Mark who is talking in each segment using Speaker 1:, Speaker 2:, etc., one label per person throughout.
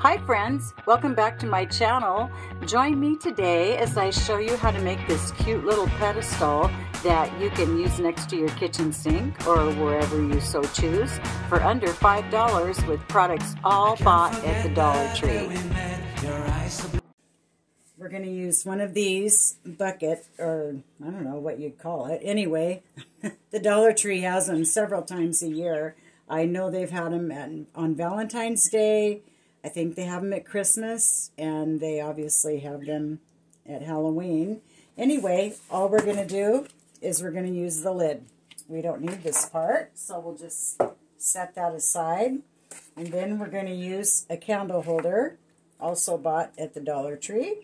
Speaker 1: Hi friends, welcome back to my channel. Join me today as I show you how to make this cute little pedestal that you can use next to your kitchen sink or wherever you so choose for under $5 with products all bought at the Dollar Tree. We're going to use one of these bucket, or I don't know what you'd call it. Anyway, the Dollar Tree has them several times a year. I know they've had them at, on Valentine's Day, I think they have them at Christmas, and they obviously have them at Halloween. Anyway, all we're going to do is we're going to use the lid. We don't need this part, so we'll just set that aside. And then we're going to use a candle holder, also bought at the Dollar Tree.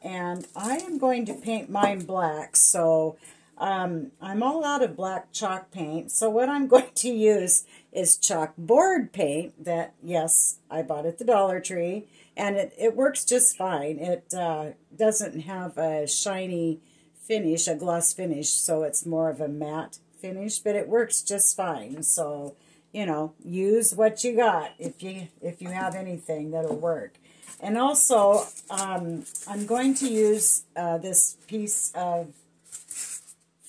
Speaker 1: And I am going to paint mine black, so um, I'm all out of black chalk paint, so what I'm going to use is chalkboard paint that, yes, I bought at the Dollar Tree, and it, it works just fine. It uh, doesn't have a shiny finish, a gloss finish, so it's more of a matte finish, but it works just fine. So, you know, use what you got if you if you have anything that'll work. And also, um, I'm going to use uh, this piece of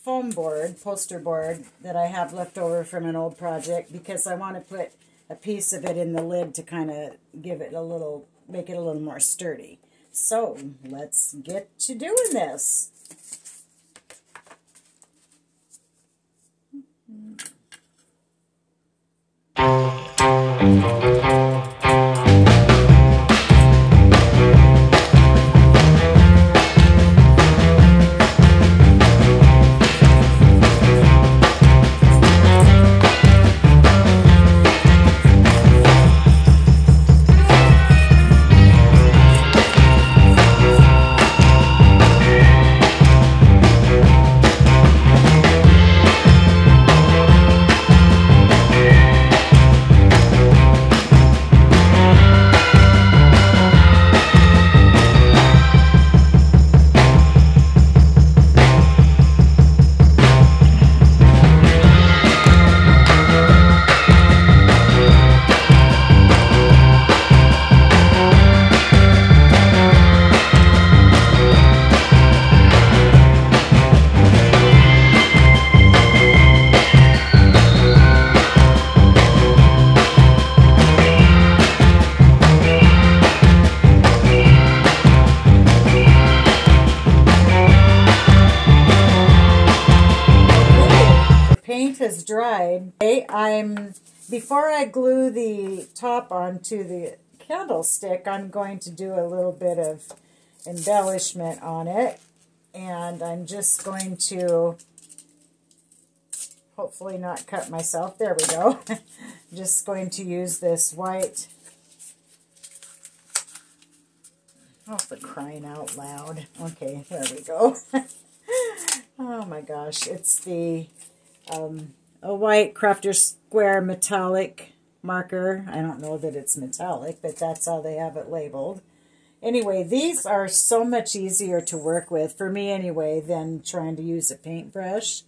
Speaker 1: foam board, poster board, that I have left over from an old project because I want to put a piece of it in the lid to kind of give it a little, make it a little more sturdy. So, let's get to doing this. Has dried. I'm before I glue the top onto the candlestick, I'm going to do a little bit of embellishment on it. And I'm just going to hopefully not cut myself. There we go. just going to use this white Oh, for crying out loud. Okay, there we go. oh my gosh, it's the um, a white Crafter's Square metallic marker. I don't know that it's metallic, but that's how they have it labeled. Anyway, these are so much easier to work with, for me anyway, than trying to use a paintbrush.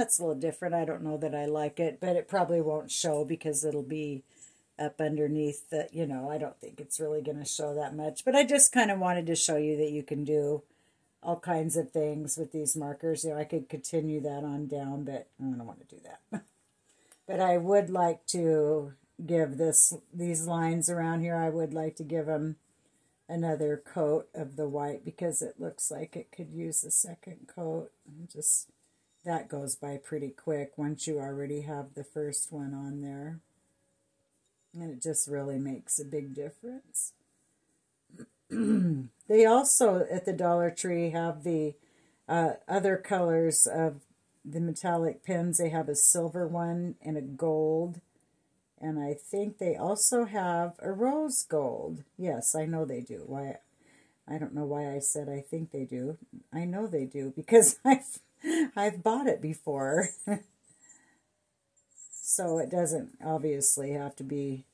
Speaker 1: That's a little different. I don't know that I like it, but it probably won't show because it'll be up underneath the, you know, I don't think it's really going to show that much. But I just kind of wanted to show you that you can do all kinds of things with these markers. You know, I could continue that on down, but I don't want to do that. but I would like to give this these lines around here, I would like to give them another coat of the white because it looks like it could use a second coat. Just that goes by pretty quick once you already have the first one on there. And it just really makes a big difference. they also, at the Dollar Tree, have the uh, other colors of the metallic pens. They have a silver one and a gold. And I think they also have a rose gold. Yes, I know they do. Why? I don't know why I said I think they do. I know they do because I've I've bought it before. so it doesn't obviously have to be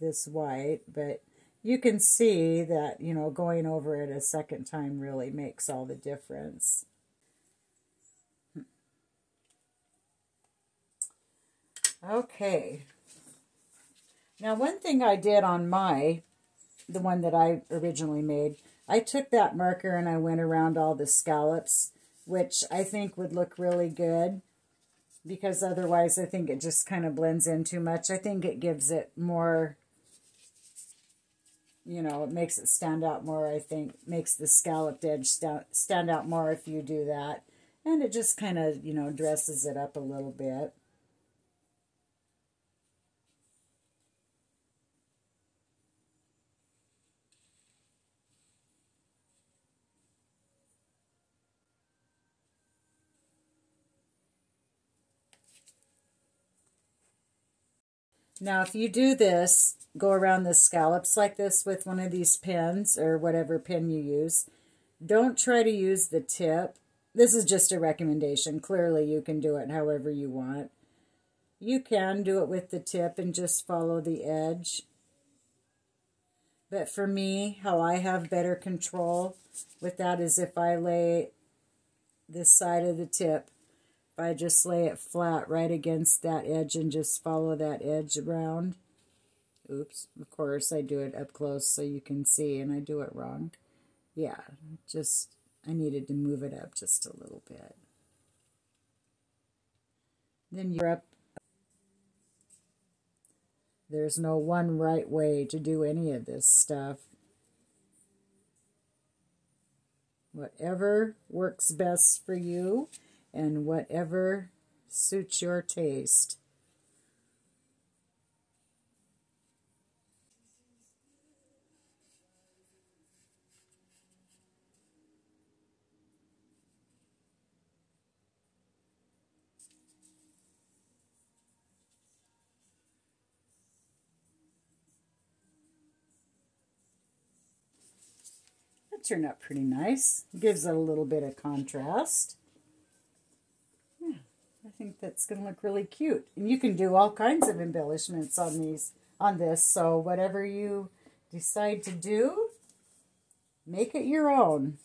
Speaker 1: this white, but you can see that, you know, going over it a second time really makes all the difference. Okay. Now, one thing I did on my, the one that I originally made, I took that marker and I went around all the scallops which I think would look really good because otherwise I think it just kind of blends in too much. I think it gives it more, you know, it makes it stand out more, I think. Makes the scalloped edge stand out more if you do that. And it just kind of, you know, dresses it up a little bit. Now, if you do this, go around the scallops like this with one of these pins or whatever pin you use. Don't try to use the tip. This is just a recommendation. Clearly, you can do it however you want. You can do it with the tip and just follow the edge. But for me, how I have better control with that is if I lay this side of the tip if I just lay it flat right against that edge and just follow that edge around. Oops, of course I do it up close so you can see and I do it wrong. Yeah, just, I needed to move it up just a little bit. Then you're up. There's no one right way to do any of this stuff. Whatever works best for you and whatever suits your taste. That turned out pretty nice. Gives it a little bit of contrast. Think that's going to look really cute. And you can do all kinds of embellishments on these, on this. So whatever you decide to do, make it your own.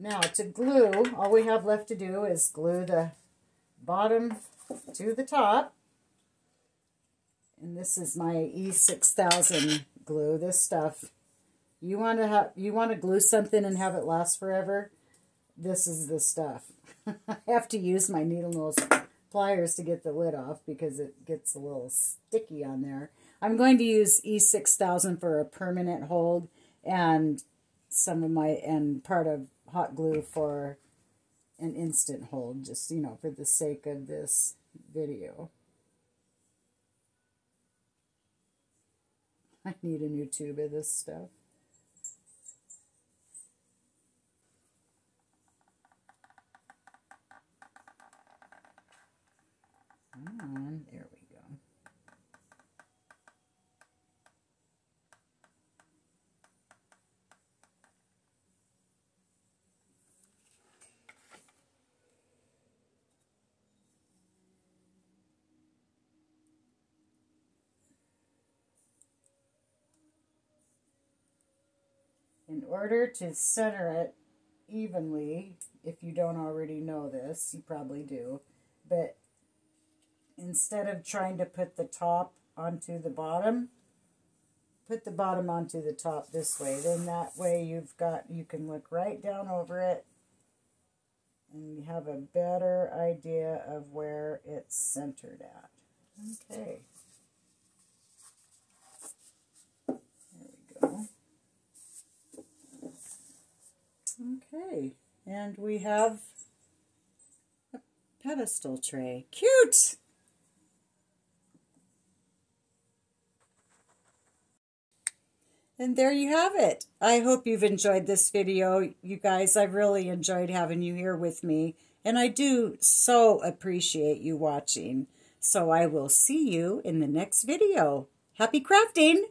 Speaker 1: Now to glue, all we have left to do is glue the bottom to the top. And this is my E6000 glue, this stuff. You want to have you want to glue something and have it last forever? This is the stuff. I have to use my needle nose pliers to get the lid off because it gets a little sticky on there. I'm going to use E6000 for a permanent hold and some of my, and part of hot glue for an instant hold, just, you know, for the sake of this video. I need a new tube of this stuff. Come on, there we go. In order to center it evenly, if you don't already know this, you probably do, but instead of trying to put the top onto the bottom, put the bottom onto the top this way. Then that way you've got, you can look right down over it and you have a better idea of where it's centered at. Okay. There we go. Okay, and we have a pedestal tray. Cute! And there you have it. I hope you've enjoyed this video, you guys. I've really enjoyed having you here with me. And I do so appreciate you watching. So I will see you in the next video. Happy crafting!